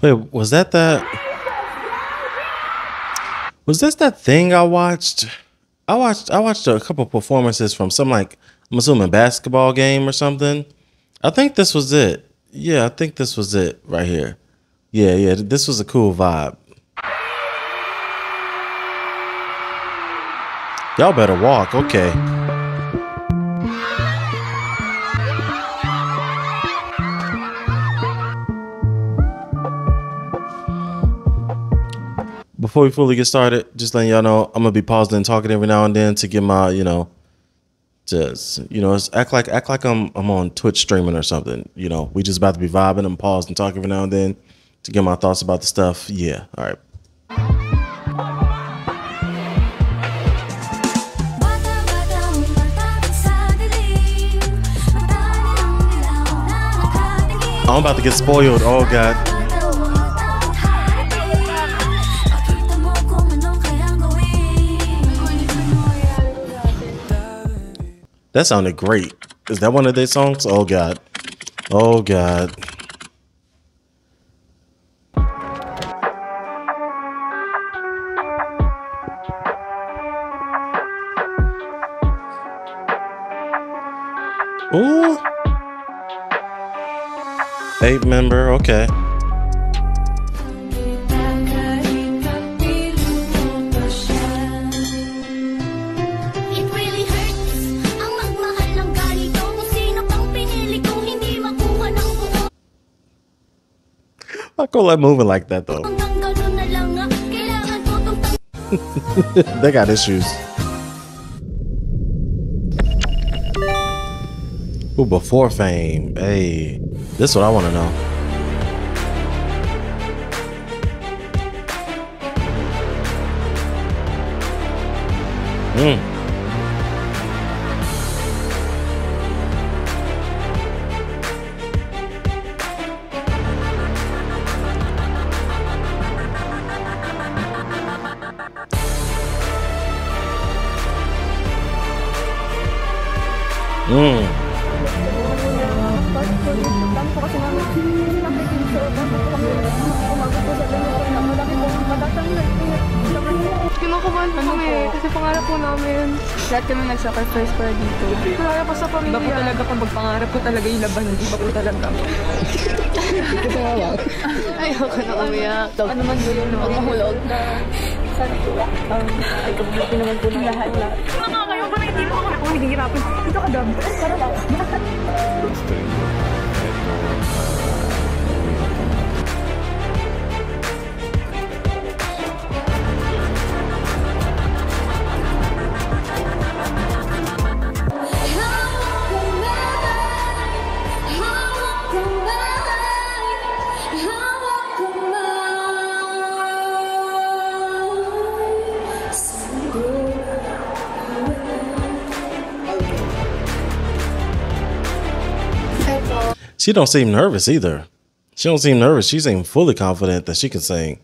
Wait, was that that? Was this that thing I watched? I watched I watched a couple performances from some like I'm assuming basketball game or something. I think this was it. Yeah, I think this was it right here. Yeah, yeah, this was a cool vibe. Y'all better walk, okay. Before we fully get started, just letting y'all know I'm gonna be pausing and talking every now and then to get my, you know, just you know, act like act like I'm I'm on Twitch streaming or something. You know, we just about to be vibing. I'm pausing and talking every now and then to get my thoughts about the stuff. Yeah, all right. I'm about to get spoiled. Oh god. That sounded great. Is that one of their songs? Oh god. Oh god. Ooh. Eight member, okay. I call that moving like that though. They got issues. Ooh, before fame. Hey, this is what I want to know. Mm. Mm. She don't seem nervous either. She don't seem nervous. She seems fully confident that she can sing.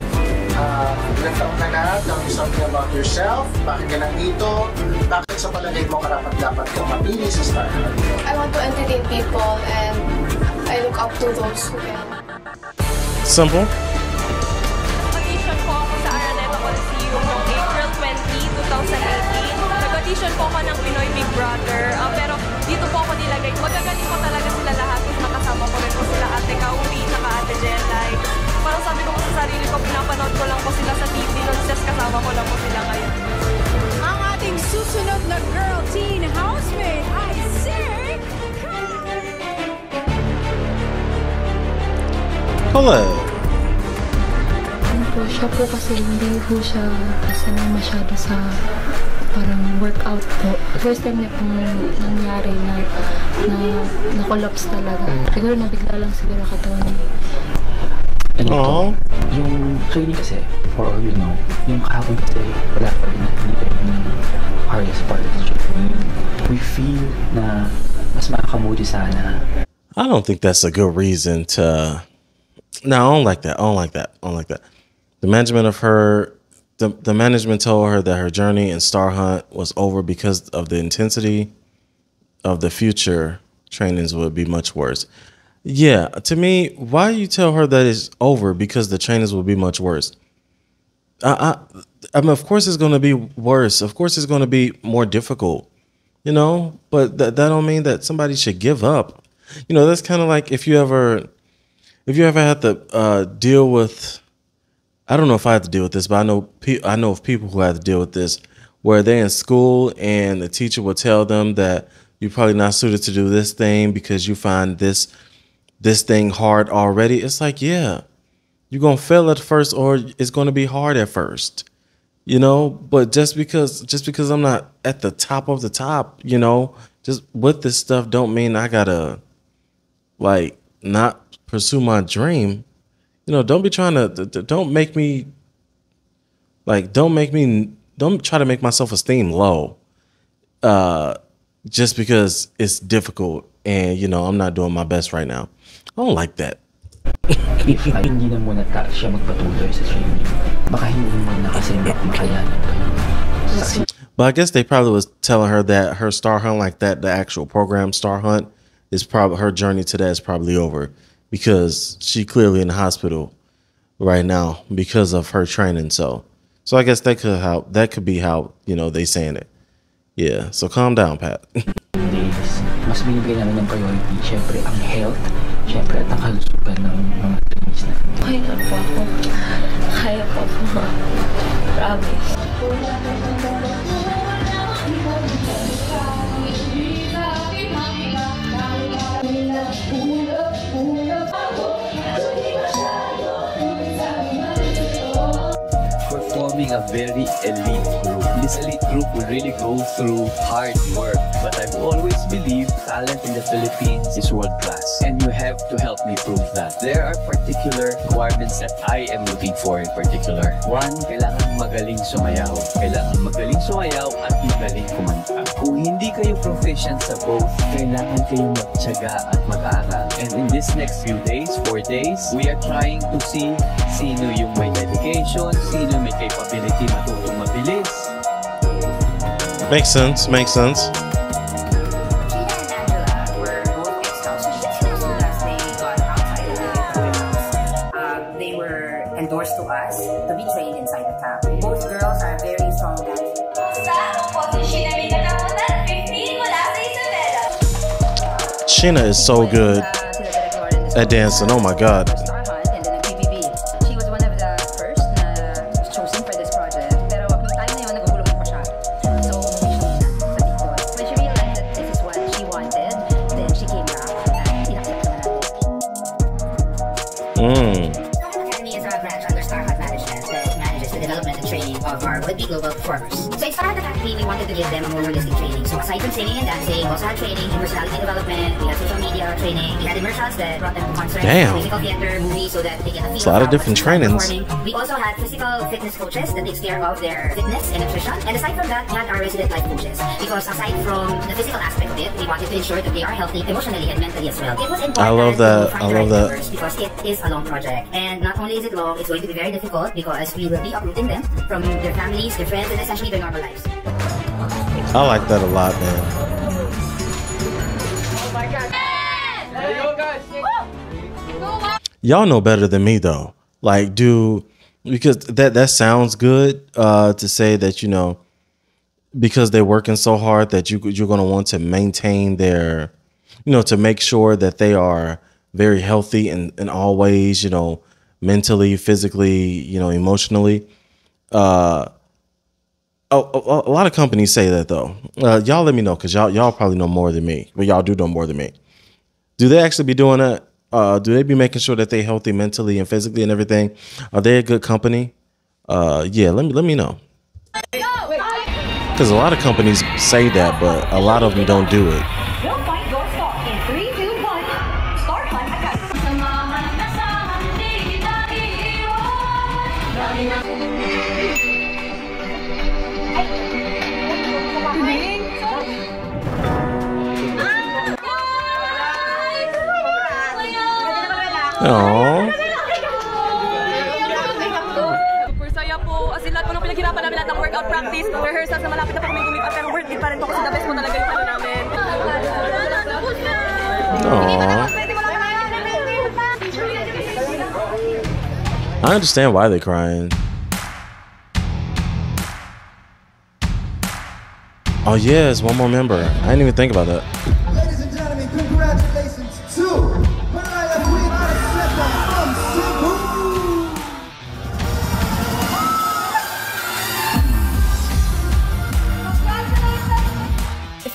Ilang taon ka na? Tell me something about yourself. Bakit ka nandito? Bakit sa palagay mo karapat-dapat kang mapili sa Star I want to entertain people and I look up to those who can. Simple. Nag-audition po ako sa Araneta Coliseum noong April 20, 2018. Nag-audition po ako ng Pinoy Big Brother. Hold up. Ano po, siya po kasi hindi po siya sanay masyado sa parang workout po. First time niya pong nangyari na na na-collapse talaga. Mm. Siguro nabigla lang siguro katawan niya. Ano to? Aw. Yung training kasi, for all you know, yung kahapon kasi wala pa rin, hindi pa rin yung hardest part of the training. We feel na mas makakamudi sana. I don't think that's a good reason to. No, I don't like that. I don't like that. I don't like that. The management of her, the, the management told her that her journey in Star Hunt was over because of the intensity of the future trainings would be much worse. Yeah, to me, why you tell her that it's over because the trainings will be much worse? I, I, I mean, of course it's going to be worse. Of course it's going to be more difficult, you know. But that that don't mean that somebody should give up. You know, that's kind of like if you ever, if you ever had to uh, deal with. I don't know if I had to deal with this, but I know pe- I know of people who had to deal with this, where they're in school and the teacher will tell them that you're probably not suited to do this thing because you find this this thing hard already. It's like, yeah, you're gonna fail at first, or it's gonna be hard at first, you know. But just because just because I'm not at the top of the top, you know, just with this stuff, don't mean I gotta like not pursue my dream. You know, don't be trying to don't make me like don't make me don't try to make my self esteem low. Uh just because it's difficult and you know I'm not doing my best right now. I don't like that. If ay, hindi na muna ta siya magpatuloy sa training, baka hindi mo kasi makayanan pa yun. But I guess they probably was telling her that her star hunt like that, the actual program star hunt, is probably her journey to that is probably over because she clearly in the hospital right now because of her training. So, so I guess that could how that could be how you know they saying it. Yeah. So calm down, Pat. mas binibigyan namin ng priority, syempre, ang health, syempre, at ang kalusugan ng mga trainees na. Okay na po ako. Kaya po ako. Promise. A very elite. This elite group will really go through hard work. But I've always believed talent in the Philippines is world class. And you have to help me prove that. There are particular requirements that I am looking for in particular. One, kailangan magaling sumayaw. Kailangan magaling sumayaw at magaling kumanta. Kung hindi kayo proficient sa both, kailangan kayong magtyaga at mag-aral. And in this next few days, four days, we are trying to see sino yung may dedication, sino may capability matutong mabilis. Makes sense. Makes sense. Uh, they were endorsed to us to be trained inside the camp. Both girls are very strong guys. Sheena is so good at dancing. Oh my god. Training of our would-be global performers. So in Star Hunt Academy, we wanted to give them a more holistic training. So aside from singing and dancing, we also had training in personality development, we had social media training, we had immersions that brought them to concerts, Damn. musical theater, movies, so that they get a feel It's a lot of different trainings. performing. We also had physical fitness coaches that takes care of their fitness and nutrition. And aside from that, we had our resident life coaches. Because aside from the physical aspect of it, we wanted to ensure that they are healthy emotionally and mentally as well. It was important I love that. I the love that. because it is a long project. And not only is it long, it's going to be very difficult because we will be uprooting them from their families, their friends, and essentially their normal lives. I like that a lot, man. Y'all know better than me though. Like, do because that that sounds good uh, to say that you know because they're working so hard that you you're gonna want to maintain their, you know, to make sure that they are very healthy in in all ways. You know, mentally, physically, you know, emotionally. Uh, a, a, a lot of companies say that though. Uh, y'all let me know because y'all y'all probably know more than me, but y'all do know more than me. Do they actually be doing that? Uh, do they be making sure that they're healthy mentally and physically and everything? Are they a good company? Uh, yeah, let me let me know. Because a lot of companies say that, but a lot of them don't do it. Aww. I understand why they're crying. Oh yes, one more member. I didn't even think about that.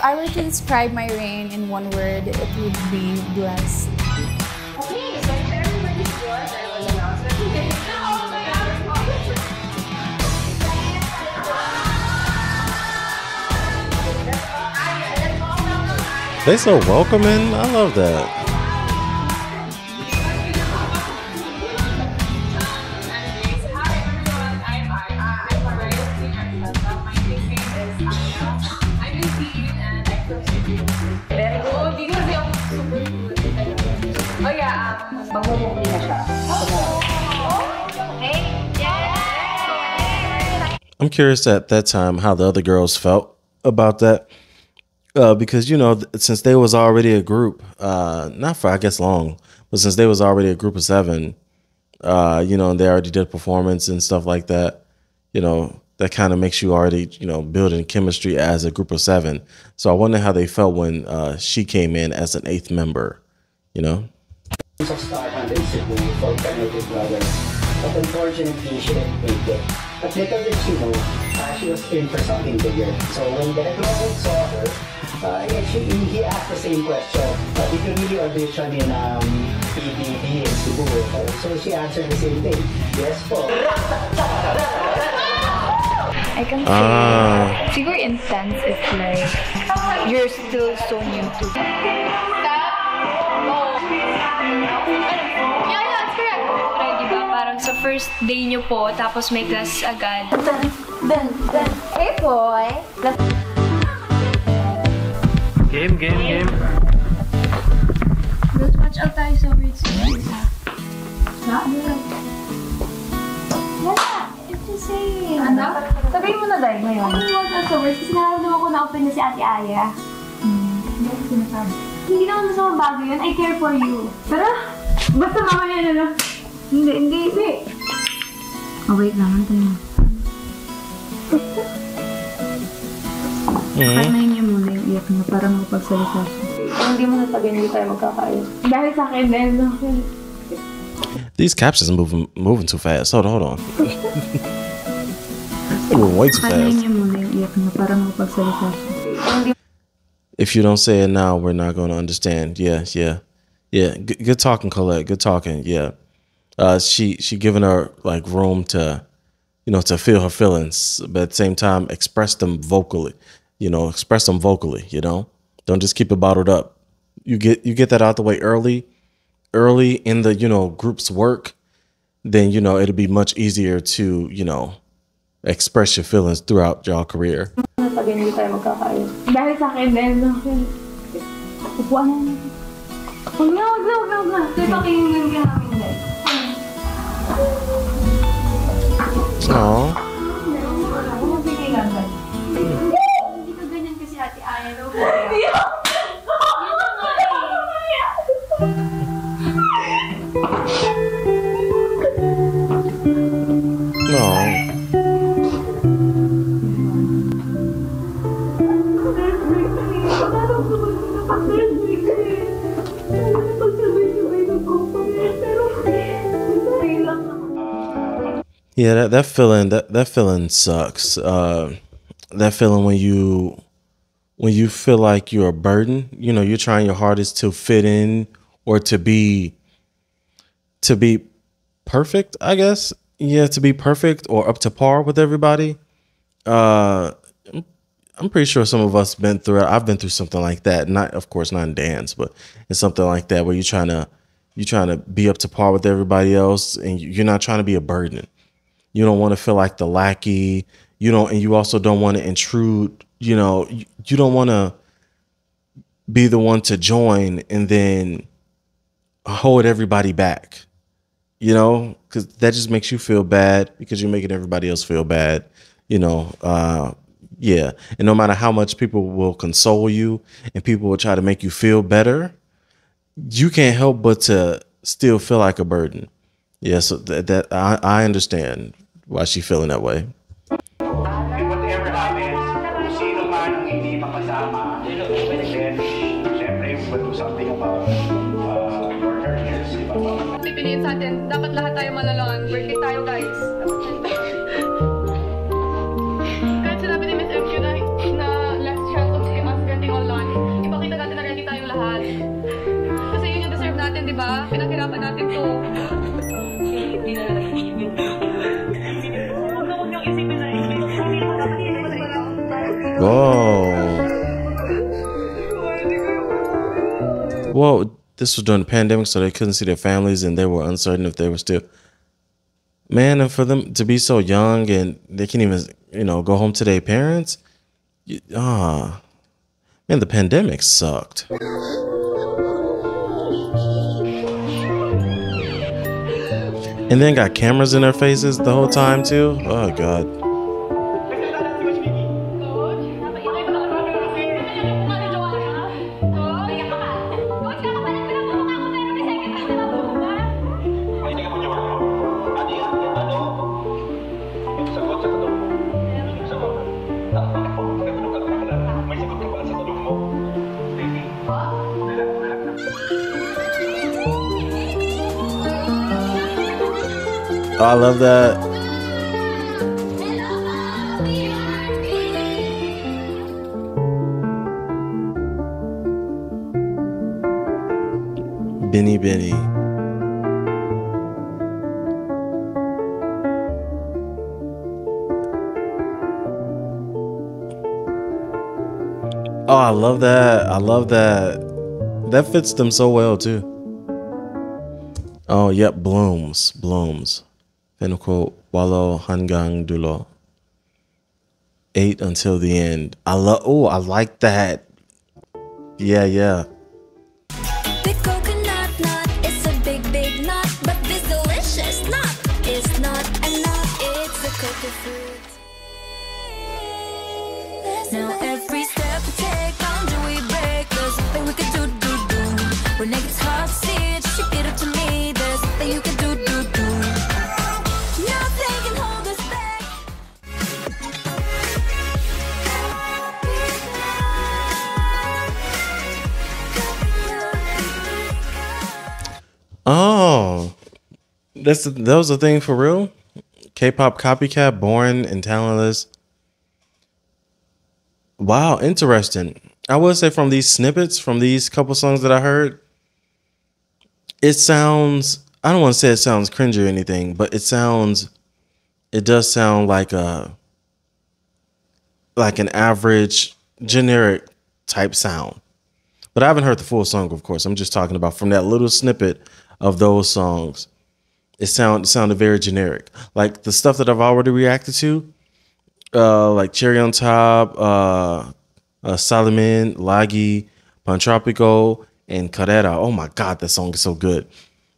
I were to describe my reign in one word, it would be blessed. They so welcoming. I love that. Curious at that time how the other girls felt about that. Uh, because you know, since they was already a group, uh, not for I guess long, but since they was already a group of seven, uh, you know, and they already did performance and stuff like that, you know, that kind of makes you already, you know, building chemistry as a group of seven. So I wonder how they felt when uh, she came in as an eighth member, you know. unfortunately, she didn't make it. But little did she know, uh, she was in for something bigger. So when Derek Lowell saw her, uh, yeah, she, he asked the same question. Uh, did you really audition in um, PBB in Cebu? Uh, so she answered the same thing. Yes po. I can say, Ah. siguro intense if like, you're still so new to Yeah, first day nyo po, tapos may class agad. Ben, Ben. Hey, boy. Game, game, game. Let's watch out tayo sa weird stories, ha? Wala. It's just saying. Ano? Sabihin mo na, Day, ngayon. Ano yung watch out sa words? Kasi nararamdaman ko na open na si Ate Aya. Hmm. Ano yung sinasabi? Hindi naman masama bago yun. I care for you. Pero, basta mamaya na lang. Hindi, hindi, hindi. Oh, wait lang. Antayin mo. Mhm. Kalmahin niyo muna yung iyak niyo para makapagsalita siya. Kung hindi mo natagal, hindi tayo magkakaayos. Dahil sa akin, dahil sa akin. These captions are moving moving too fast. Hold on, hold on. Moving way too Kalmahin fast. niyo muna yung iyak niyo para makapagsalita siya. If you don't say it now, we're not going to understand. Yeah, yeah, yeah. Good, good talking, Colet. Good talking. Yeah. Uh, she she giving her like room to, you know, to feel her feelings, but at the same time express them vocally. You know, express them vocally. You know, don't just keep it bottled up. You get you get that out the way early, early in the you know group's work, then you know it'll be much easier to you know express your feelings throughout your career. Huwag na, huwag na, huwag na, pakinggan ka namin. Aww. Huwag bigyan ka, dahil. Hindi ka ganyan kasi Ate Aiah. no? No. Yeah, that, that feeling that that feeling sucks. Uh, that feeling when you when you feel like you're a burden. You know, you're trying your hardest to fit in or to be to be perfect. I guess yeah, to be perfect or up to par with everybody. Uh, I'm- pretty sure some of us been through. I've been through something like that. Not, of course, not in dance, but it's something like that where you're trying to you're trying to be up to par with everybody else, and you're not trying to be a burden. You don't want to feel like the lackey. You don't, and you also don't want to intrude. You know, you, you don't want to be the one to join and then hold everybody back. You know, because that just makes you feel bad because you're making everybody else feel bad. You know, uh, yeah. And no matter how much people will console you and people will try to make you feel better, you can't help but to still feel like a burden. Yeah, so that, that I, I understand why is she feeling that way. Whoa. Whoa, this was during the pandemic, so they couldn't see their families and they were uncertain if they were still. Man, and for them to be so young and they can't even, you know, go home to their parents. Ah, man, the pandemic sucked. And then got cameras in their faces the whole time too. Oh god. Oh, I love that. BINI BINI. Oh, I love that. I love that. That fits them so well too. Oh, yep, blooms, blooms. Pinnacle Wallow Hangang Dulo. Eight until the end. I love oh, I like that. Yeah, yeah. That's that was a thing for real. K-pop copycat, born and talentless. Wow, interesting. I would say from these snippets, from these couple songs that I heard, it sounds. I don't want to say it sounds cringy or anything, but it sounds. It does sound like a. Like an average, generic type sound. But I haven't heard the full song, of course. I'm just talking about from that little snippet of those songs. It sound it sounded very generic. Like the stuff that I've already reacted to, uh, like Cherry on Top, uh, uh Salamin, Lagi, Pantropiko, and Karera. Oh my god, that song is so good.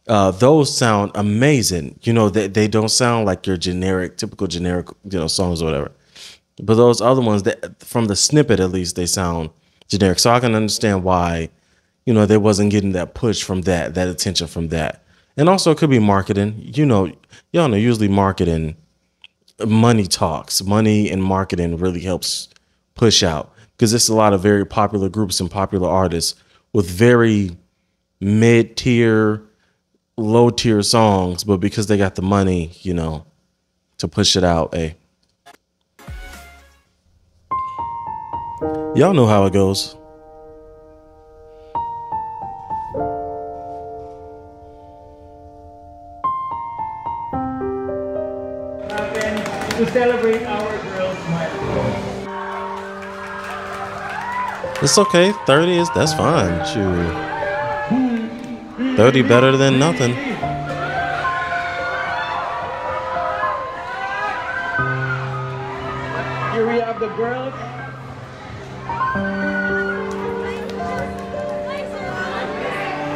Uh, those sound amazing. You know, they, they don't sound like your generic, typical generic, you know, songs or whatever. But those other ones that from the snippet at least they sound generic. So I can understand why, you know, they wasn't getting that push from that, that attention from that. And also it could be marketing. You know, y'all know usually marketing money talks. Money and marketing really helps push out because it's a lot of very popular groups and popular artists with very mid tier, low tier songs, but because they got the money, you know, to push it out, hey. Y'all know how it goes. To celebrate our girls' milestone. It's okay. 30 is that's fine. Shoot. 30 better than nothing. Here we have the girls.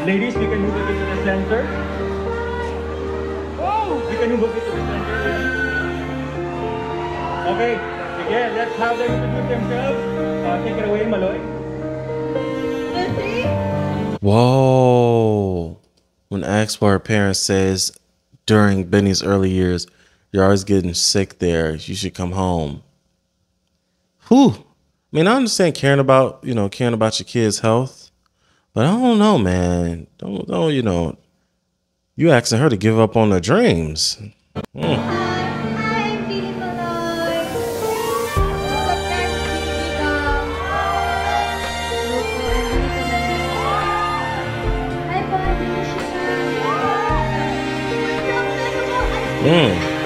Ladies, we can move it into the center. Oh, we can move it to the center. Okay, again, let's have them introduce themselves. Uh, take it away, Maloi. Whoa. When asked what her parents says during BINI's early years. You're always getting sick there. You should come home. Whew. I mean, I understand caring about, you know, caring about your kids' health, but I don't know, man. Don't, don't, you know, you asking her to give up on her dreams. Mm. Mm.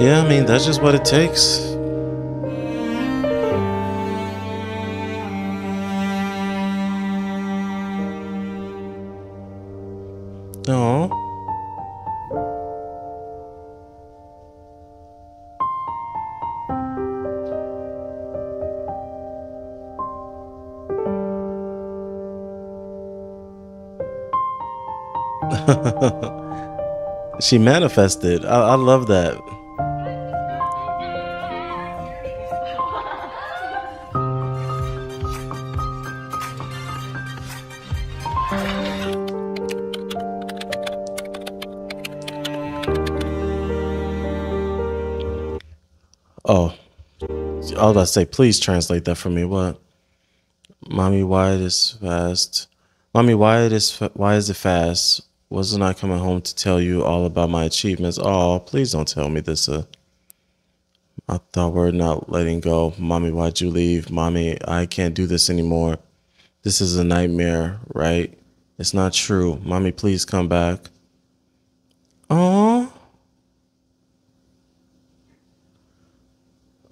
Yeah, I mean, that's just what it takes. She manifested. I, I love that. Oh, I was about to say, please translate that for me. What? Mommy, why it is fast? Mommy, why it is why is it fast? Wasn't I coming home to tell you all about my achievements? Oh, please don't tell me this. Uh, I thought we're not letting go. Mommy, why'd you leave? Mommy, I can't do this anymore. This is a nightmare, right? It's not true. Mommy, please come back. Oh.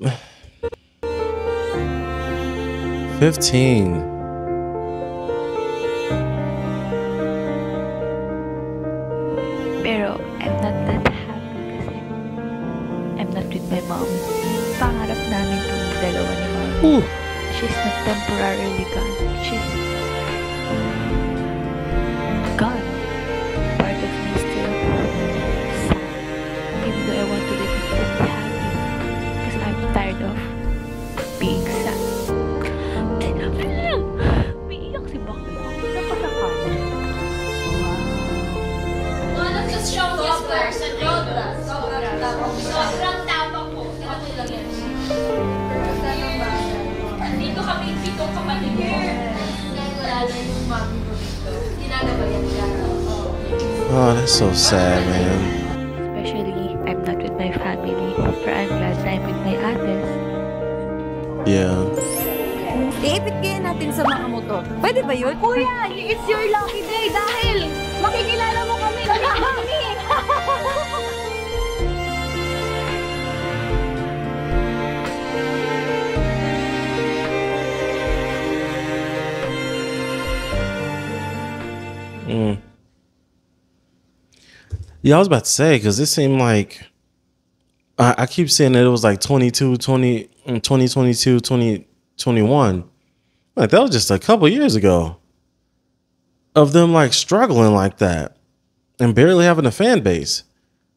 Fifteen. Temporarily gone. So sad, man. Especially, I'm not with my family. But I'm glad na I'm with my ates. Yeah. Iipit kaya natin sa mga motor. Pwede ba yun? Kuya, it's your lucky Yeah, I was about to say because it seemed like I, I keep saying that it was like 22, 20, mm, 2022, 2021. Like that was just a couple years ago of them like struggling like that and barely having a fan base.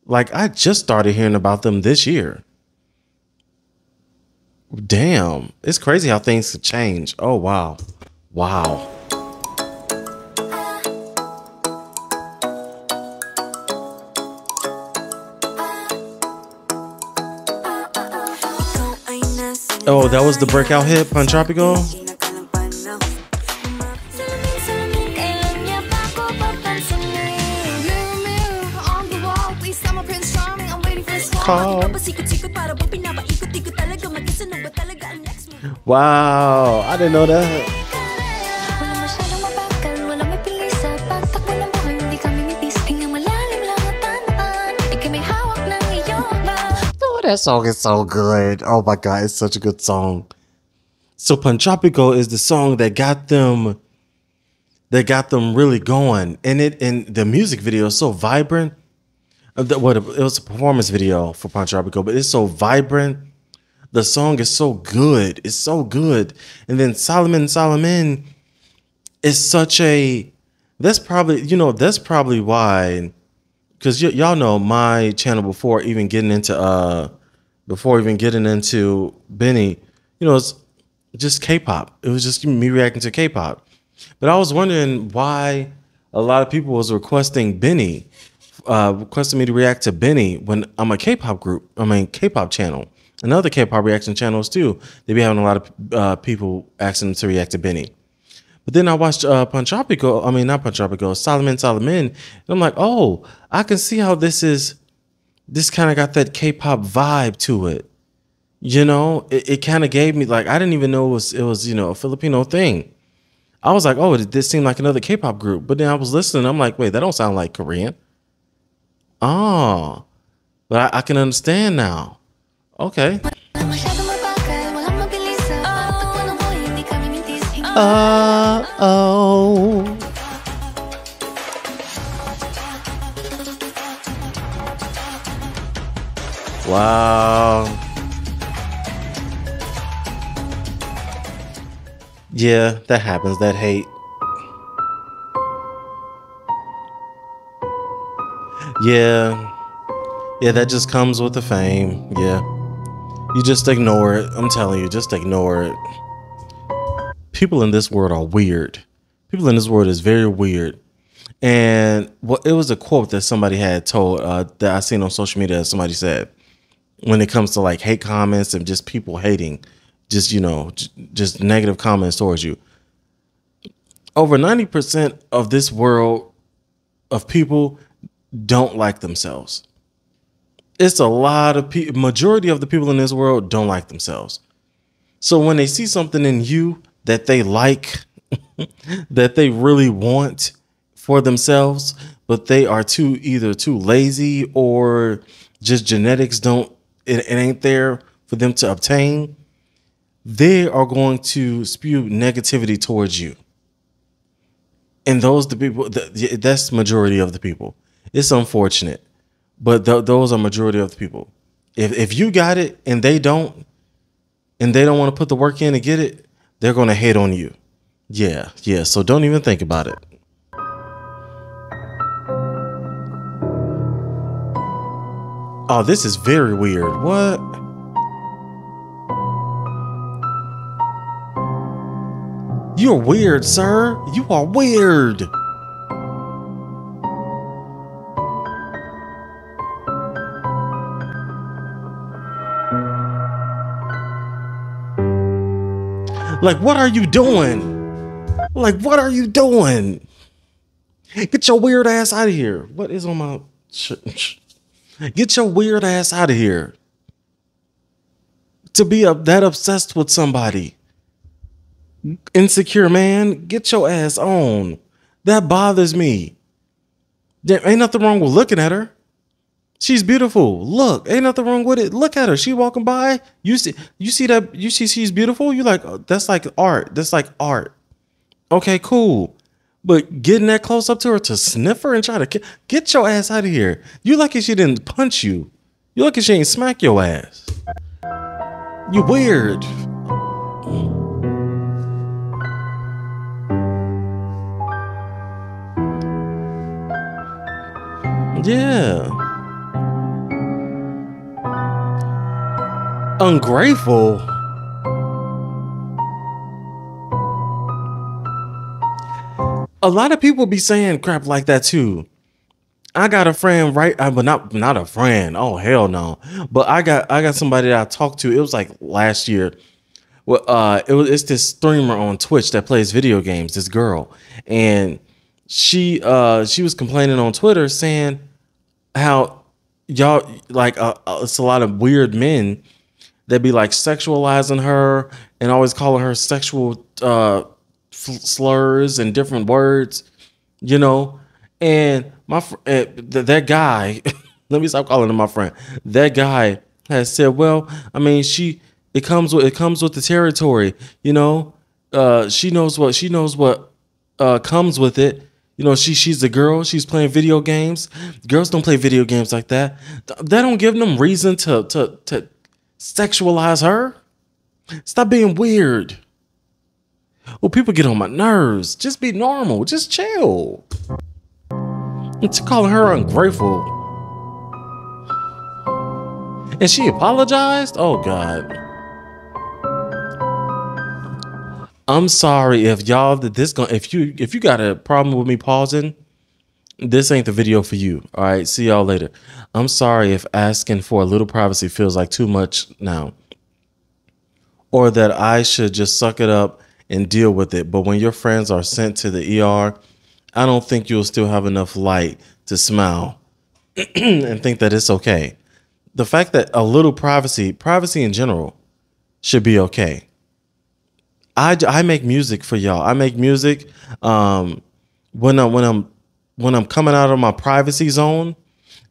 Like I just started hearing about them this year. Damn, it's crazy how things change. Oh wow, wow. Oh, that was the breakout hit, Pantropiko? Wow, I didn't know that. That song is so good. Oh my god, it's such a good song. So Pantropiko is the song that got them that got them really going. And it and the music video is so vibrant. Uh, What it was a performance video for Pantropiko, but it's so vibrant. The song is so good. It's so good. And then Salamin Salamin is such a that's probably you know that's probably why because y- y'all know my channel before even getting into uh before even getting into BINI, you know, it's just K-pop. It was just me reacting to K-pop. But I was wondering why a lot of people was requesting BINI, uh, requesting me to react to BINI when I'm a K-pop group. I mean K-pop channel and other K-pop reaction channels too. They be having a lot of uh, people asking them to react to BINI. But then I watched uh, Pantropiko. I mean, not Pantropiko, Salamin Salamin. And I'm like, oh, I can see how this is. This kind of got that K-pop vibe to it. You know, it, it kind of gave me like I didn't even know it was it was you know a Filipino thing. I was like, oh, this seemed like another K-pop group. But then I was listening. I'm like, wait, that don't sound like Korean. Oh, but I, I can understand now. Okay. Uh oh. Wow. Yeah, that happens. That hate. Yeah. Yeah, that just comes with the fame. Yeah. You just ignore it. I'm telling you, just ignore it. People in this world are weird. People in this world is very weird. And what it was a quote that somebody had told uh, that I seen on social media. Somebody said, when it comes to like hate comments and just people hating, just you know, just negative comments towards you. Over ninety percent of this world of people don't like themselves. It's a lot of people. Majority of the people in this world don't like themselves. So when they see something in you that they like, that they really want for themselves, but they are too either too lazy or just genetics don't it, it ain't there for them to obtain, they are going to spew negativity towards you. And those the people that, that's majority of the people. It's unfortunate, but th- those are majority of the people. If if you got it and they don't, and they don't want to put the work in to get it, they're going to hate on you. Yeah, yeah. So don't even think about it. Oh, this is very weird. What? You're weird, sir. You are weird. Like, what are you doing? Like, what are you doing? Get your weird ass out of here. What is on my. Get your weird ass out of here. To be up that obsessed with somebody. Insecure man, get your ass on. That bothers me. There ain't nothing wrong with looking at her. She's beautiful. Look, ain't nothing wrong with it. Look at her. She walking by. You see, you see that? You see she's beautiful. You like oh, that's like art. That's like art. Okay, cool. But getting that close up to her to sniff her and try to ki- get your ass out of here. You lucky she didn't punch you. You lucky she ain't smack your ass. You weird. Yeah. Ungrateful. A lot of people be saying crap like that too. I got a friend right, uh, but not not a friend. Oh hell no! But I got I got somebody that I talked to. It was like last year. Well, uh, it was it's this streamer on Twitch that plays video games. This girl, and she uh she was complaining on Twitter saying how y'all like uh, uh, it's a lot of weird men that be like sexualizing her and always calling her sexual uh slurs and different words, you know. And my fr- uh, th- that guy, let me stop calling him my friend. That guy has said, "Well, I mean, she it comes with it comes with the territory, you know. Uh, she knows what she knows what uh comes with it." You know, she she's a girl. She's playing video games. Girls don't play video games like that. Th- That don't give them reason to to to sexualize her. Stop being weird. Well, people get on my nerves. Just be normal. Just chill. It's calling her ungrateful. And she apologized? Oh god. I'm sorry if y'all that this going if you if you got a problem with me pausing, this ain't the video for you. All right, see y'all later. I'm sorry if asking for a little privacy feels like too much now. Or that I should just suck it up and deal with it. But when your friends are sent to the ER, I don't think you'll still have enough light to smile and think that it's okay. The fact that a little privacy, privacy in general, should be okay. I, I make music for y'all. I make music um, when I'm when I'm when I'm coming out of my privacy zone.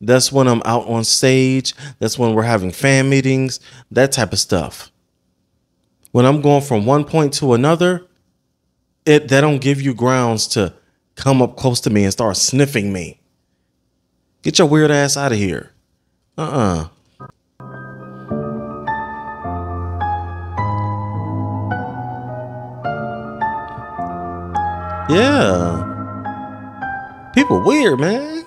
That's when I'm out on stage. That's when we're having fan meetings. That type of stuff. When I'm going from one point to another, it that don't give you grounds to come up close to me and start sniffing me. Get your weird ass out of here. Uh uh Yeah. People weird, man.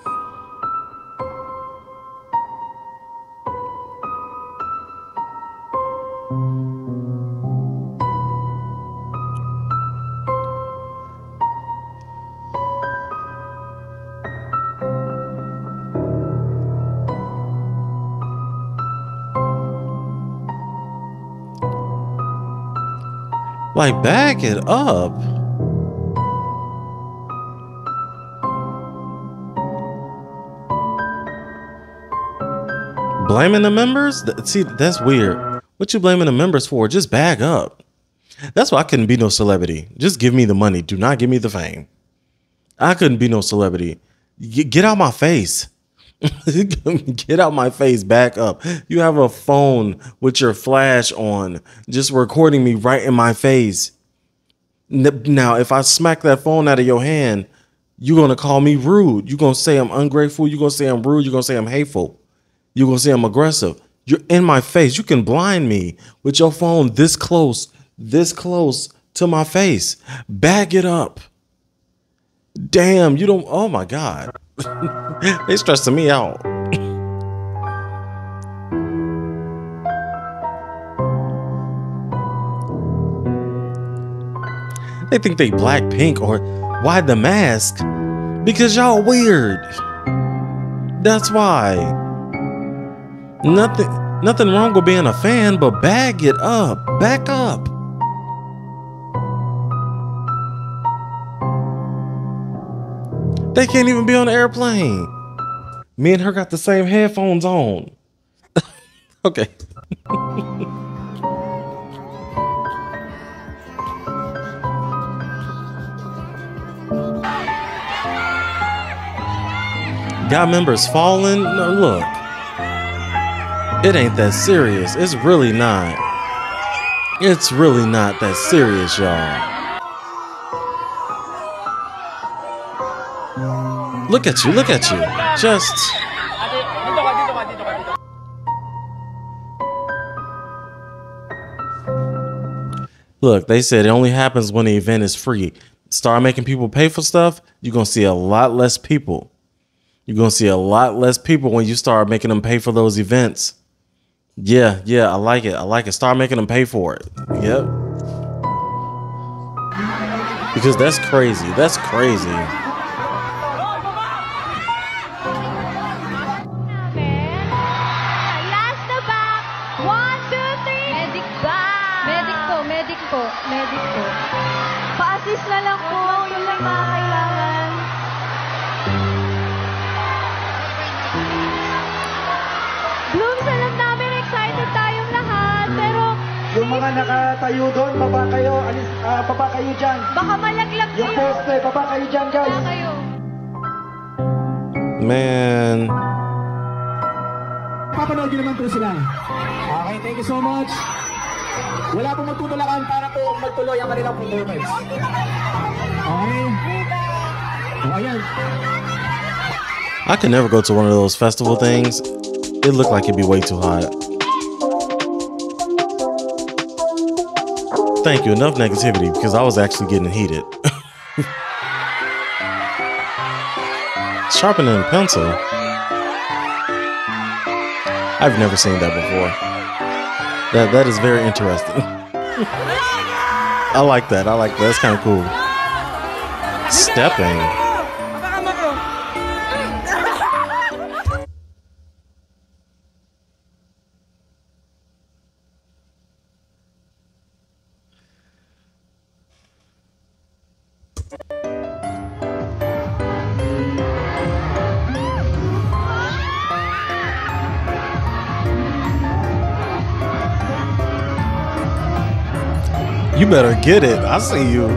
Like, back it up. Blaming the members? See, that's weird. What you blaming the members for? Just bag up. That's why I couldn't be no celebrity. Just give me the money. Do not give me the fame. I couldn't be no celebrity. Get out my face. get out my face. Back up. You have a phone with your flash on, just recording me right in my face. Now, if I smack that phone out of your hand, you're gonna call me rude. You're gonna say I'm ungrateful. You're gonna say I'm rude. You're gonna say I'm hateful. You're gonna say I'm aggressive. You're in my face. You can blind me with your phone this close, this close to my face. Bag it up. Damn, you don't. Oh my god, they stressing me out. They think they BLACKPINK or why the mask? Because y'all weird. That's why. Nothing nothing wrong with being a fan, but bag it up. Back up. They can't even be on the airplane. Me and her got the same headphones on. okay. Got members falling? No, look. It ain't that serious. It's really not. It's really not that serious, y'all. Look at you, look at you. Just. Look, they said it only happens when the event is free. Start making people pay for stuff, you're going to see a lot less people. You're going to see a lot less people when you start making them pay for those events. Yeah, yeah, I like it. I like it. Start making them pay for it. Yep. Because that's crazy. That's crazy. Mga nakatayo doon, baba kayo, alis, ah, baba kayo dyan. baka malaglag Yung poste, baba kayo dyan, guys. Baka kayo. Man. Papanood naman po sila. Okay, thank you so much. Wala pong magtutulakan para po magtuloy ang kanilang performance. Okay? O, ayan. I could never go to one of those festival things. It looked like it'd be way too hot. Thank you. Enough negativity because I was actually getting heated. Sharpening a pencil. I've never seen that before. That that is very interesting. I like that. I like that. That's kind of cool. Stepping. Better get it. I see you.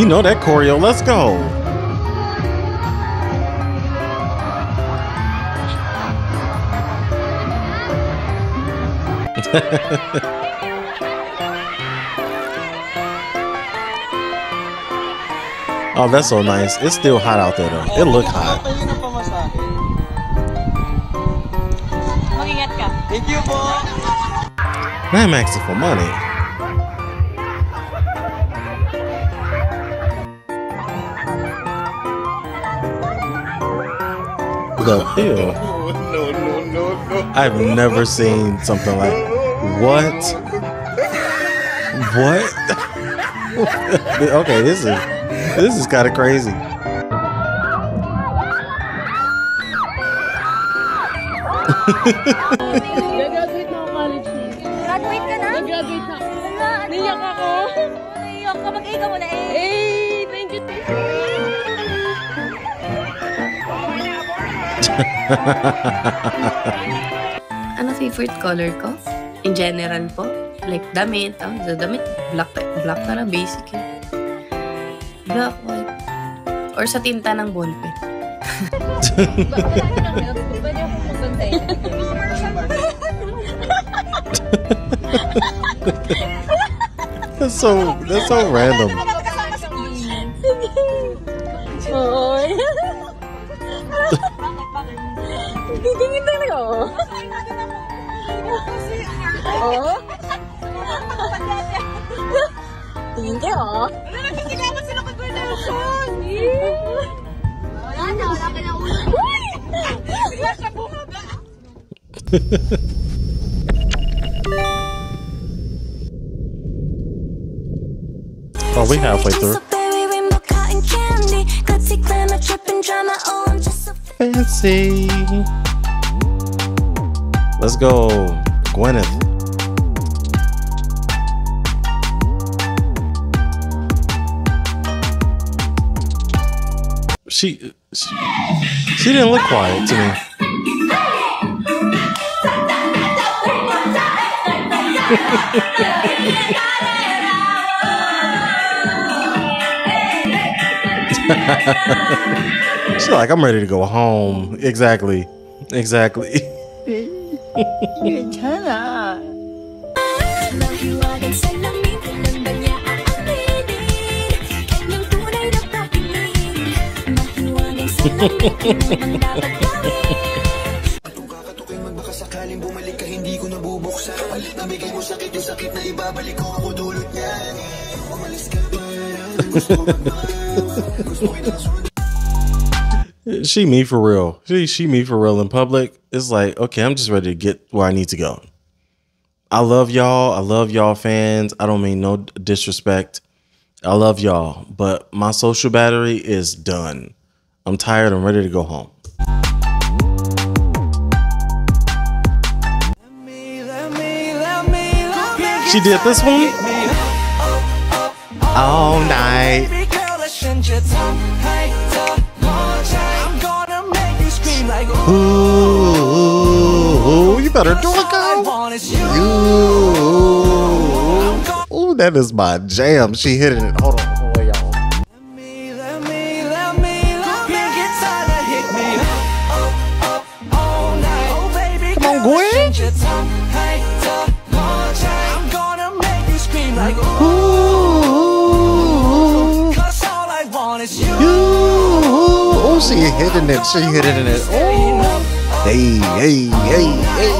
You know that choreo. Let's go. oh, that's so nice. It's still hot out there though. It look hot. Thank you po. I'm asking for money. The hell? No, no, no, no. I've never seen something like what? What? okay, this is this is kind of crazy. Ano favorite color ko? In general po? Like damit, ah, sa damit, black, black na lang, basic. Black, white. Or sa tinta ng ballpen. That's so that's so random. Oh, we halfway through. Berry rainbow cotton candy. Glitzy glamour dripping drama. I'm just so Fancy. Let's go, Gwyneth. She, she she didn't look quiet to me. She's like, I'm ready to go home. Exactly. Exactly. she me for real. She she me for real in public. It's like, okay, I'm just ready to get where I need to go. I love y'all. I love y'all fans. I don't mean no disrespect. I love y'all, but my social battery is done. I'm tired. I'm ready to go home. She did this one all night. Ooh, you better do it, girl. Ooh, ooh, that is my jam. She hitting it. Hold on, it. She hitting it. Ooh. Hey, hey, hey, hey.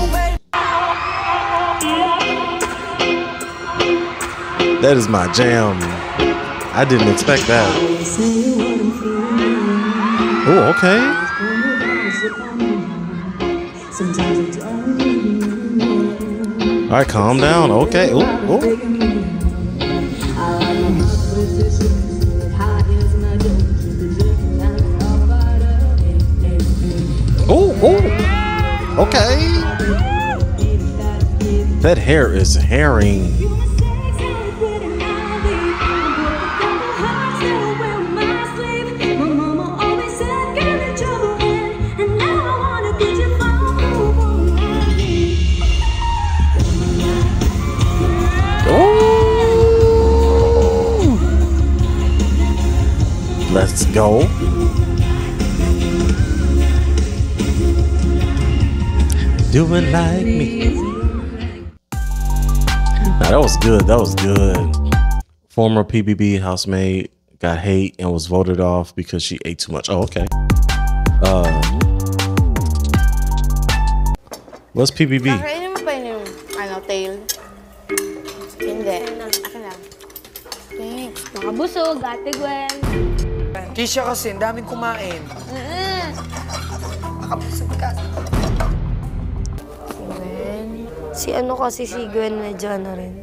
That is my jam. I didn't expect that. Oh, okay. All right, calm down. Okay. Ooh, ooh. Okay. That hair is herring. Let's go. Do it like me. Nah, that was good. That was good. Former PBB housemate got hate and was voted off because she ate too much. Oh, okay. Uh, what's PBB? Kakainin mo pa yung, ano, tail? Hindi. Akin lang. Thanks. Nakabusog, Ate Gwen. Kisha kasi, ang daming kumain. Mm-mm. Nakabusog Si ano kasi si Gwen medyo ano rin.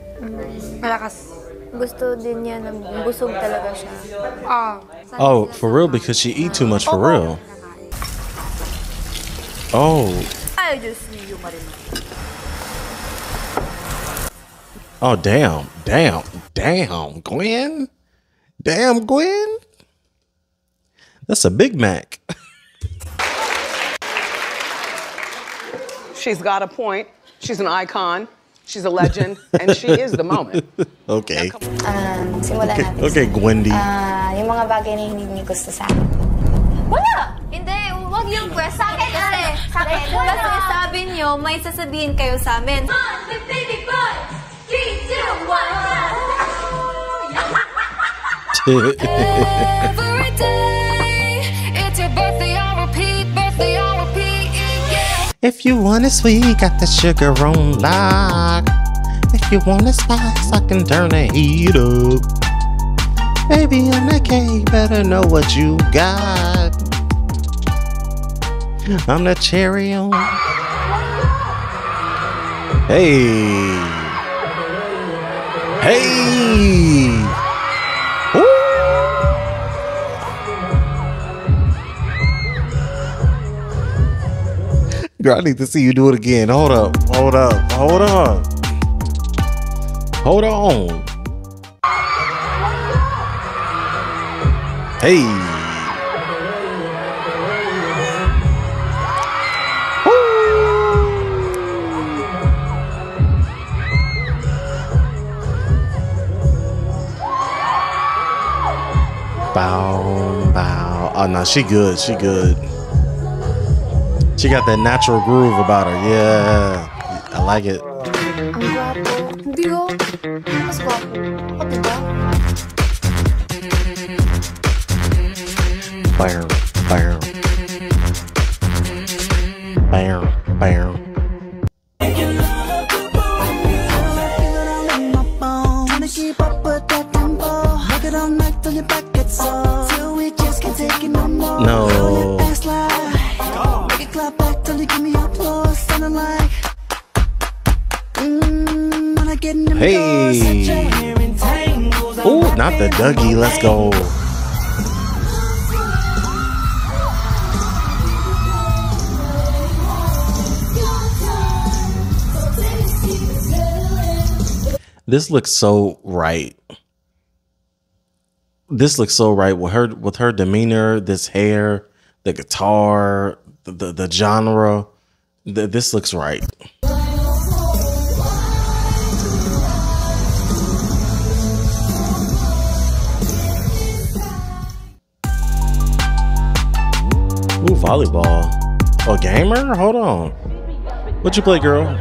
Malakas. Gusto din niya na busog talaga siya. Ah. Oh, for real? Because she eat too much for real. Oh, Ay, Diyos niyo, Marima. oh, damn, damn, damn, Gwen, damn, Gwen. That's a Big Mac. She's got a point. She's an icon. She's a legend. and she is the moment. Okay, Um, simulan natin. okay, Gwendy. Ah, yung mga bagay na hindi niyo gusto sa akin. Wala! Hindi, huwag yung quest. Sa akin kasi. Sa akin. Kung Wala. gusto sabi niyo, may sasabihin kayo sa amin. Every day, If you want it sweet, got the sugar on lock. If you want it spice, I can turn the heat up. Baby, on the cake, better know what you got. I'm the cherry on. Hey. Hey. Girl, I need to see you do it again. Hold up. Hold up. Hold on. Hold on. Hey. Bow, bow. Oh no, she good. She good. She got that natural groove about her. Yeah, I like it. This looks so right. This looks so right with her with her demeanor, this hair, the guitar, the the, the genre. Th- this looks right. Ooh, volleyball. A gamer? Hold on. What you play, girl?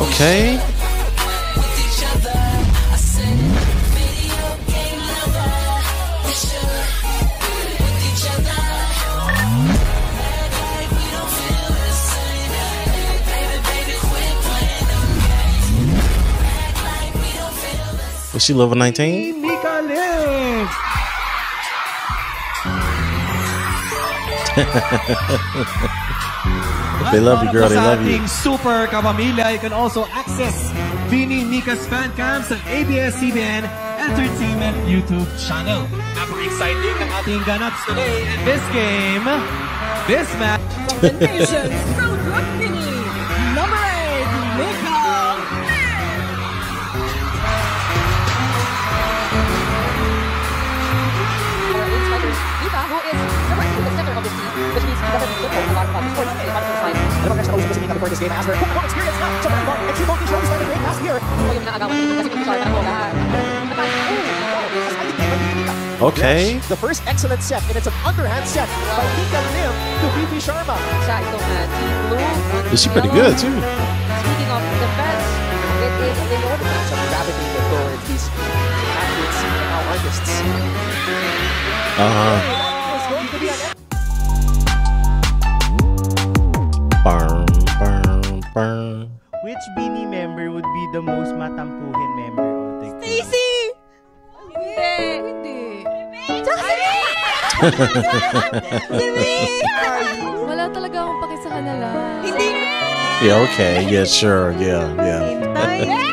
Okay. Is she level 19? Mikha Lim. they love you, girl. They love you. Super kapamilya, you can also access BINI Mikha's fan cam sa ABS-CBN Entertainment YouTube channel. Napaka-exciting ng ating ganaps today in this game. This match. The nation's Road Mini, number 8, Mikha Mikha, which means he doesn't need know a lot about the sport. He's much more fine. Alam mo, guys, nakausap ko si Mikha before this game. I asked her, "Kung ano experience na sa volleyball?" And she told me she always started great last year. Ito yung naagawan ko kasi kung sorry ako lahat. Okay. The first excellent set, and it's an underhand set by Mikha Lim to VP Sharma. Siya itong Team Blue. She's pretty good too. Speaking of defense, it is in order to Some gravitated towards these athletes and now artists. Uh Burn, burn, burn. Which Beanie member would be the most matampuhin member group? Stacy! Hindi. Hindi. Wala talaga akong paki sa kanila. Hindi. Yeah, okay. Yeah, sure. Yeah, yeah.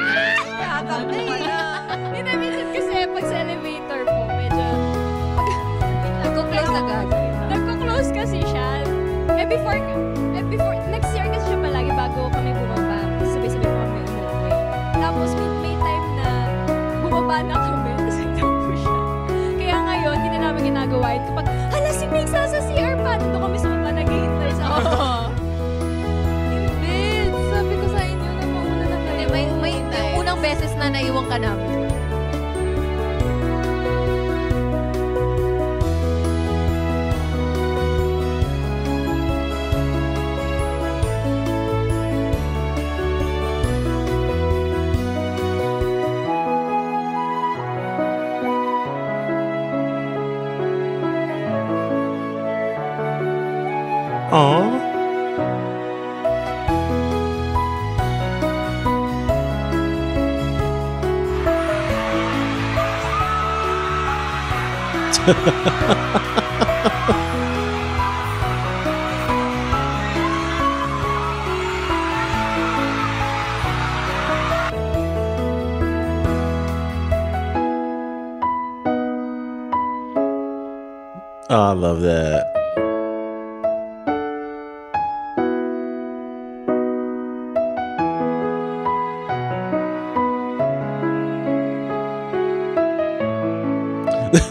Unang beses na naiwan ka namin. Aw. Oh, I love that.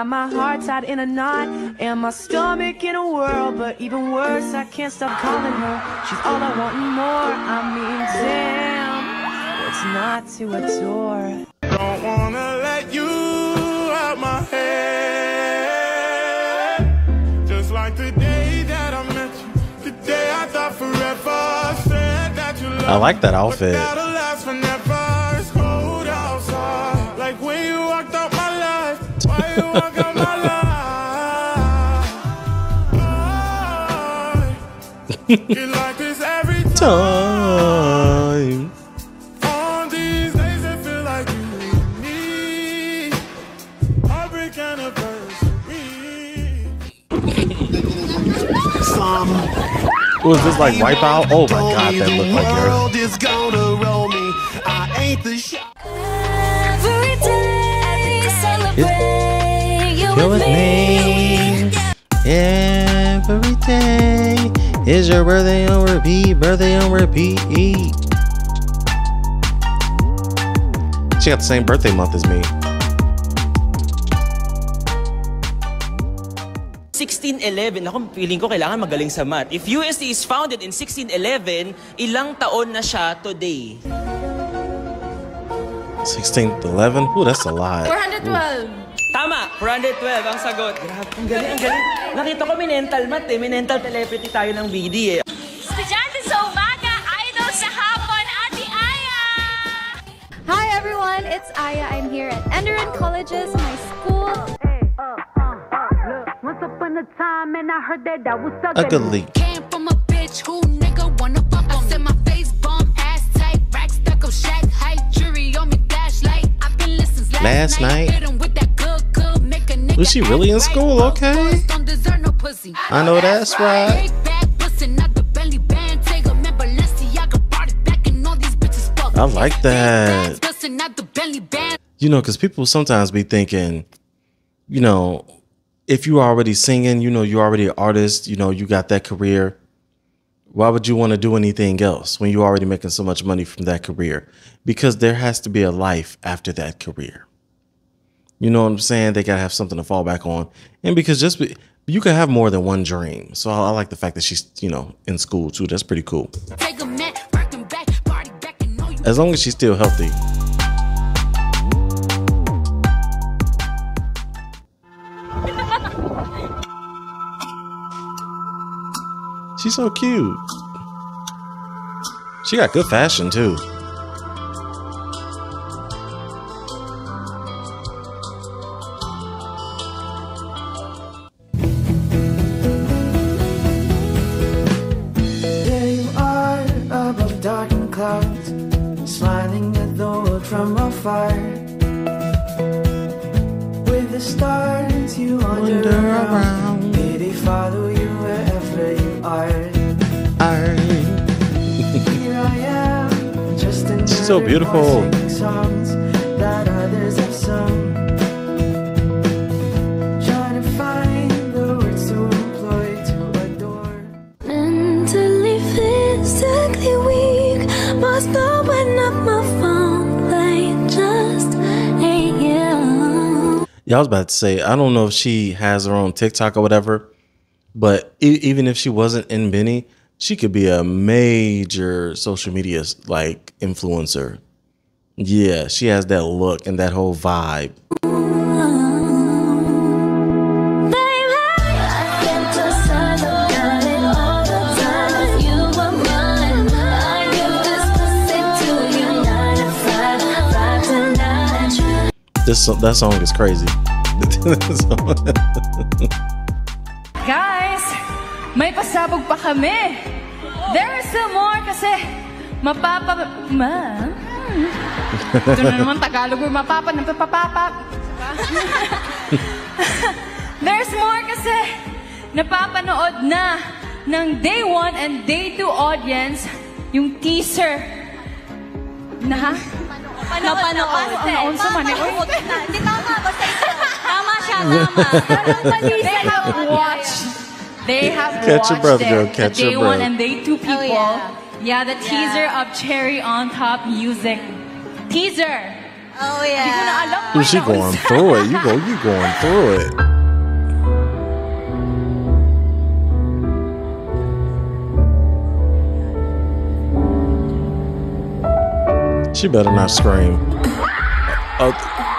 got my heart tied in a knot and my stomach in a whirl. But even worse, I can't stop calling her. She's all I want and more. I mean, damn, what's not to adore? Don't wanna let you out my head. Just like the day that I met you, the day I thought forever. Said that you I like that outfit. Was this like Wipeout? Oh my god, that looked like her. world is gonna roll me. I ain't the shit. Every day, celebrate you You're with with me. me. Every day is your birthday on repeat. Birthday on repeat. She got the same birthday month as me. 1611, ako feeling ko kailangan magaling sa math. If UST is founded in 1611, ilang taon na siya today? 16th, 11. Ooh, that's a lot. 412. Tama, 412 ang sagot. Grabe, ang galing, ang galing. Nakita ko may mental math eh, may mental telepathy tayo ng BD eh. Estudyante sa umaga, idol sa hapon, Ate Aya! Hi everyone, it's Aya. I'm here at Enderun Colleges, my school. Once upon time, and I heard that I was Ugly. Came from a bitch who nigga wanna fuck on me. Said my face bomb, ass tight, rack stuck up, shack height, jury on me, dash light. I've been listening Last night? Hit 'em with that good, good, make a nigga Was she really in school? Okay. Don't deserve no pussy. I know that's right. Big bag, bustin' out the belly band. Take a man, Balenciaga brought it back, and all these bitches fuck. I like that. Bustin' out the belly band. You know, because people sometimes be thinking, you know, if you're already singing, you know, you're already an artist, you know, you got that career. Why would you want to do anything else when you're already making so much money from that career? Because there has to be a life after that career. You know what I'm saying? They gotta have something to fall back on, and because just be, you can have more than one dream. So I, I like the fact that she's, you know, in school too. That's pretty cool. Take a man, working back, party back, and know you. As long as she's still healthy. She's so cute. She got good fashion too. Say, I don't know if she has her own TikTok or whatever, but e- even if she wasn't in BINI, she could be a major social media like influencer. Yeah, she has that look and that whole vibe. This that song is crazy. Guys, may pasabog pa kami. There is still more kasi mapapa... Ma? Ito na naman Tagalog yung mapapa... Napapapapa... There's more kasi napapanood na ng day 1 and day 2 audience yung teaser na Panood na kasi. Ang unsa man eh. Uy. Hindi tama, They have watched. They have Catch your watched breath, it. girl. The Catch day your one and day two people. yeah. yeah. the teaser of Cherry on Top music. Teaser. Oh, yeah. Hindi ko na alam Dude, she going through it. You go, you going through it. She better not scream. Oh,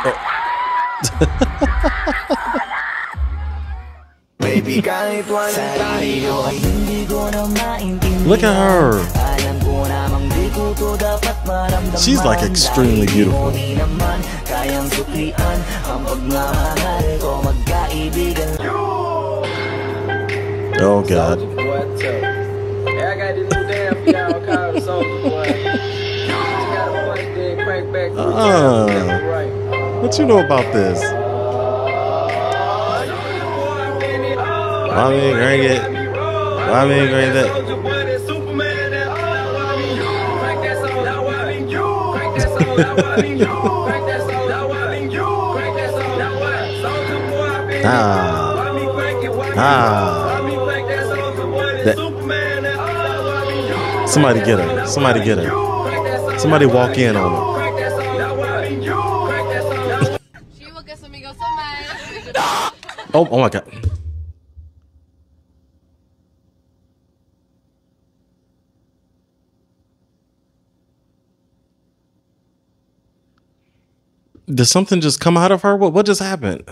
Look at her. Alam ko namang di ko to dapat maramdaman. She's like extremely beautiful. Di naman kayang suklian ang pagmamahal ko magkaibigan. Oh God. Hey, I got this new damn y'all called Soulja Boy. Just gotta punch, then crank back. Uh, what you know about this? Why me crank it? Why me crank that? Ah. Ah. That- Somebody get her. Somebody get her. Somebody walk in on her. Oh, oh my god. Did something just come out of her? What what just happened?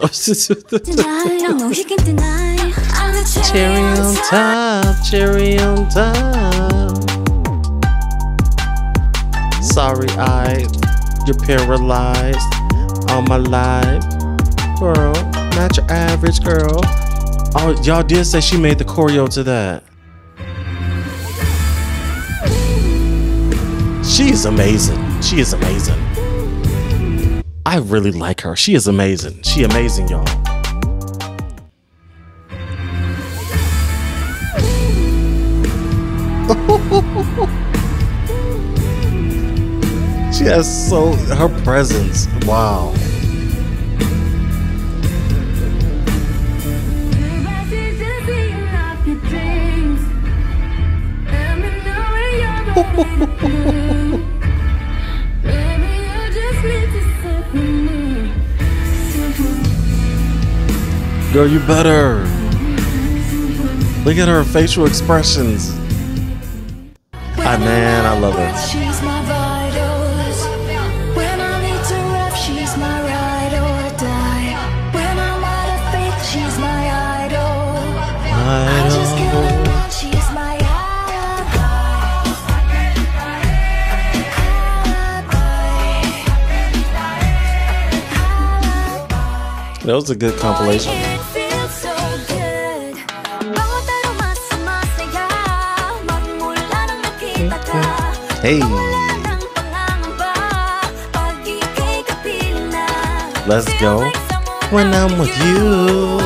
cherry on top, cherry on top. Sorry, I you're paralyzed all my life, girl. Not your average girl. Oh, y'all did say she made the choreo to that. She is amazing. She is amazing. I really like her. She is amazing. She amazing, y'all. she has so her presence. Wow. Girl, you better. Look at her facial expressions. Ah man, I love her. That was a good compilation. It feels so good. Bawat aroma sumasaya. Magmula nang nakita ka. Hey, Pangangamba. Pag ika'y kapiling na. let's go. When I'm with you,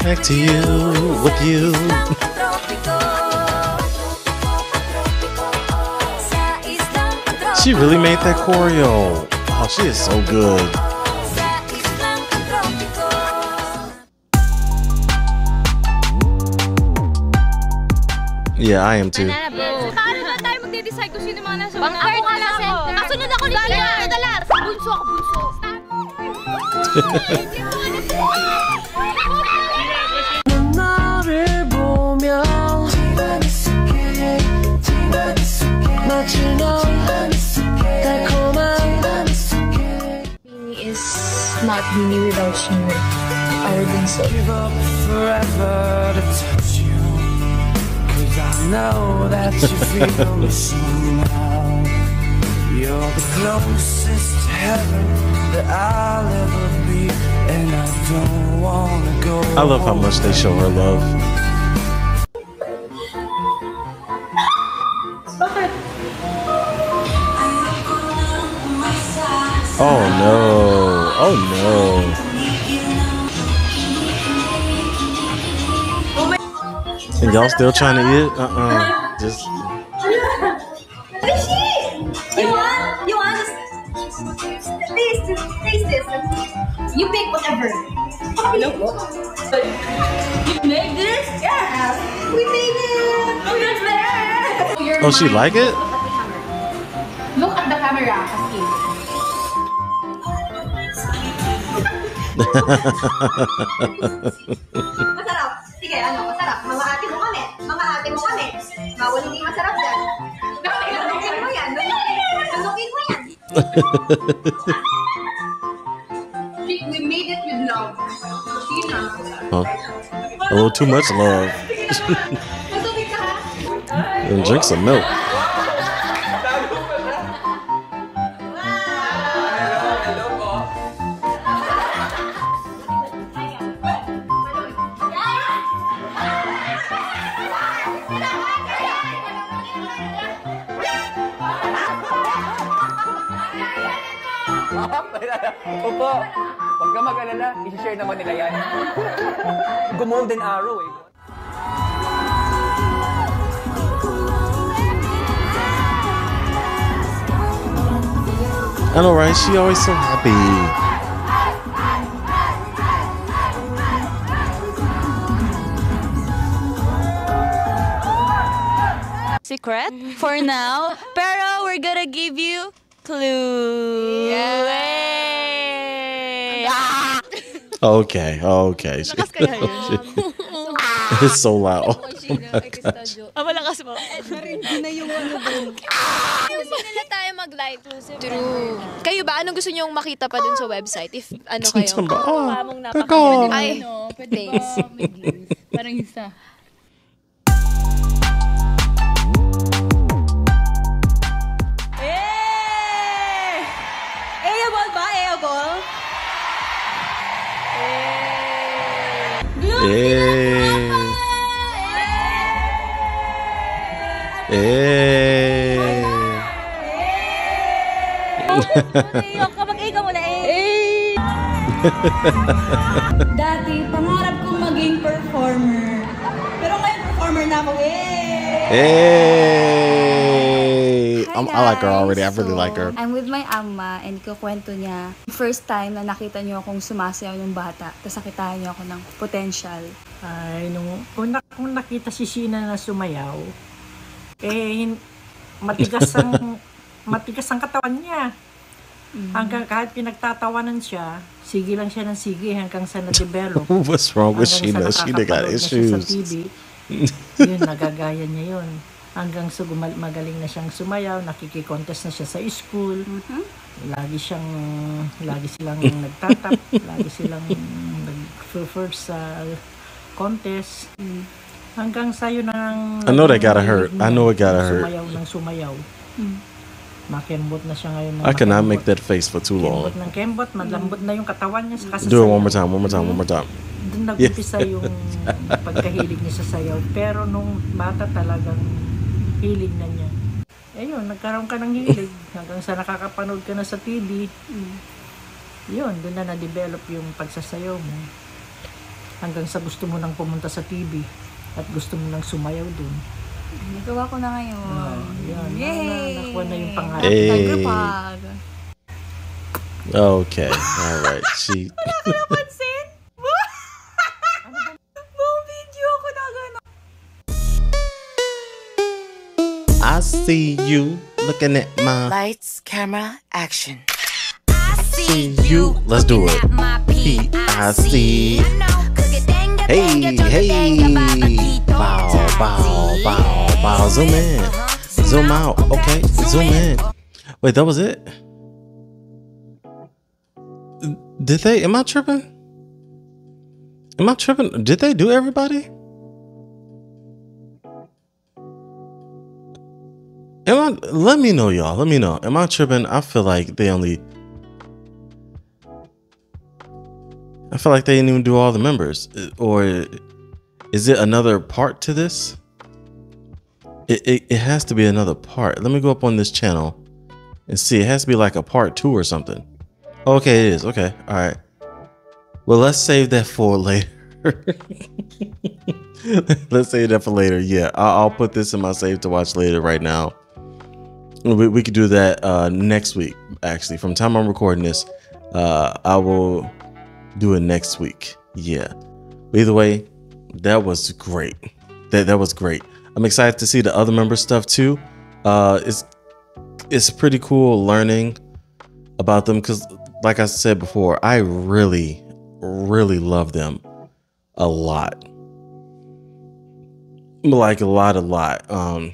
back to you, with you. She really made that choreo. She is so good. Yeah, I am too. Paano na tayo magde-decide kung sino mga nasa una? Ako nga lang. Kasunod ako ni Tia. Bunso ako, bunso. Not BINI without Shimmer. I would think so. Give up forever to touch you Cause I know that you feel me somehow You're the closest to heaven that I'll ever be And I don't wanna go I love how much they show her love. Oh no. Oh no. And y'all still trying to eat? Uh uh Just You want? You want? Just taste this. Taste this. You pick whatever. Nope. You made this? Yeah. We made it. Oh, that's there. Oh, she like it? Masarap. Sige, ano, masarap. Mga ate mo kami. Mga ate mo kami. Bawal hindi masarap mo yan. Mo yan. We made it with love. A little too much love. and drink some milk. Nila yan. Gumolden arrow eh. I know, right? She always so happy. Secret for now. Pero we're gonna give you clue. Yay! Ah! Okay, okay. kaya yun? it's so loud. Oh my gosh. Ah, malakas mo. Hindi na yung ano doon. Gusto nila tayo mag-live inclusive. True. Kayo ba, anong gusto nyong makita pa dun sa website? If ano kayo? Saan ba? Ah, Mamong teka. Ay, Pwede thanks. ba games? Parang isa. Eh. Eh. Kapag ikaw muna eh! Dati, pangarap kong maging performer. Pero ngayon, performer na ako. Eh! Hey. I'm, I like her already. I really like her. I'm with my ama and kukwento niya. First time na nakita niyo akong sumasayaw ng bata, tapos nakita niyo ako ng potential. Ay, nung una kong nakita si Sheena na sumayaw, eh, matigas ang, matigas ang katawan niya. Hanggang kahit pinagtatawanan siya, sige lang siya ng sige hanggang sa na-develop. What's wrong with Sheena? Sheena got siya sa issues. TV. yun, nagagaya niya yun. Hanggang sa gumal- magaling na siyang sumayaw, nakikikontest na siya sa school. Lagi siyang, lagi silang nagtatap, lagi silang nag-first sa contest. Hanggang sa yun ang... I know that gotta hurt. I know it gotta hurt. Sumayaw ng sumayaw. Makembot na siya ngayon. ng I cannot makembot. make that face for too long. Kembot ng kembot, malambot na yung katawan niya sa Do it one more time. One more time. One more time. doon nag-umpisa yung pagkahilig niya sa sayaw. Pero nung bata talagang hilig na niya. Ayun, nagkaroon ka ng hilig hanggang sa nakakapanood ka na sa TV. Yun, doon na na-develop yung pagsasayaw mo. Hanggang sa gusto mo nang pumunta sa TV at gusto mo nang sumayaw doon. Nagawa ko na ngayon. yun. Yay! Nakuha na yung pangarap. Hey. Nagkapag. Okay. All right. She. See you looking at my. Lights, camera, action. I see you. Let's do it. P I C. Hey, hey. Bow, bow, bow, bow. Zoom in. Zoom out. Okay. Zoom in. Wait, that was it? Did they? Am I tripping? Am I tripping? Did they do everybody? Am I? Let me know, y'all. Let me know. Am I tripping? I feel like they only. I feel like they didn't even do all the members. Or is it another part to this? It, it, it has to be another part. Let me go up on this channel and see. It has to be like a part two or something. Okay, it is. Okay. All right. Well, let's save that for later. let's save that for later. Yeah, I'll, I'll put this in my save to watch later right now. We, we could do that uh, next week, actually. From time I'm recording this, uh, I will do it next week. Yeah. Either way, that was great. That that was great. I'm excited to see the other member stuff too. Uh, it's it's pretty cool learning about them because, like I said before, I really, really love them a lot. Like a lot, a lot. Um,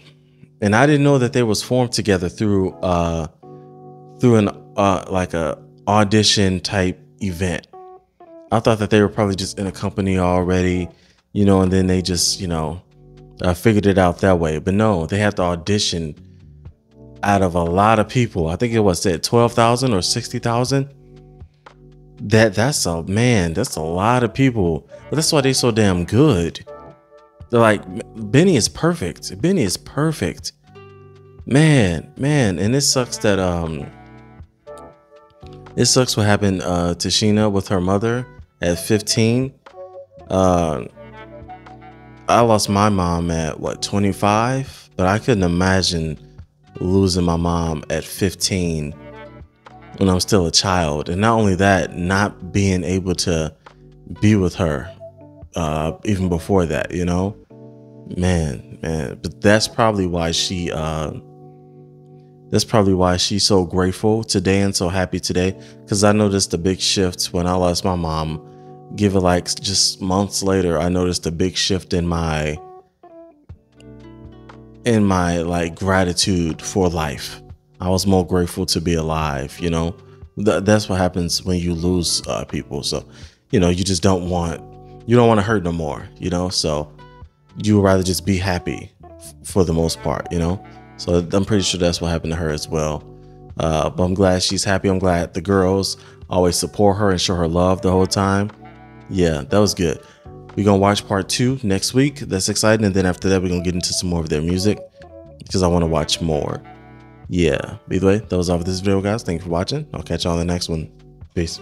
and I didn't know that they was formed together through uh through an uh like a audition type event. I thought that they were probably just in a company already, you know, and then they just, you know, uh, figured it out that way. But no, they had to audition out of a lot of people. I think it was said 12,000 or 60,000. That that's a man, that's a lot of people. But that's why they so damn good. They're like BINI is perfect. BINI is perfect. Man, man, and it sucks that um it sucks what happened uh to Sheena with her mother at 15. Uh I lost my mom at what 25, but I couldn't imagine losing my mom at 15 when I'm still a child. And not only that, not being able to be with her uh even before that, you know? Man, man, but that's probably why she uh that's probably why she's so grateful today and so happy today because I noticed a big shift when I lost my mom give it like just months later, I noticed a big shift in my in my like gratitude for life. I was more grateful to be alive, you know. Th- that's what happens when you lose uh, people. So, you know, you just don't want you don't want to hurt no more, you know. So, you would rather just be happy f- for the most part, you know. So I'm pretty sure that's what happened to her as well. Uh, but I'm glad she's happy. I'm glad the girls always support her and show her love the whole time. Yeah, that was good. We're gonna watch part two next week. That's exciting. And then after that, we're gonna get into some more of their music because I want to watch more. Yeah. Either way, that was all for this video, guys. Thank you for watching. I'll catch you on the next one. Peace.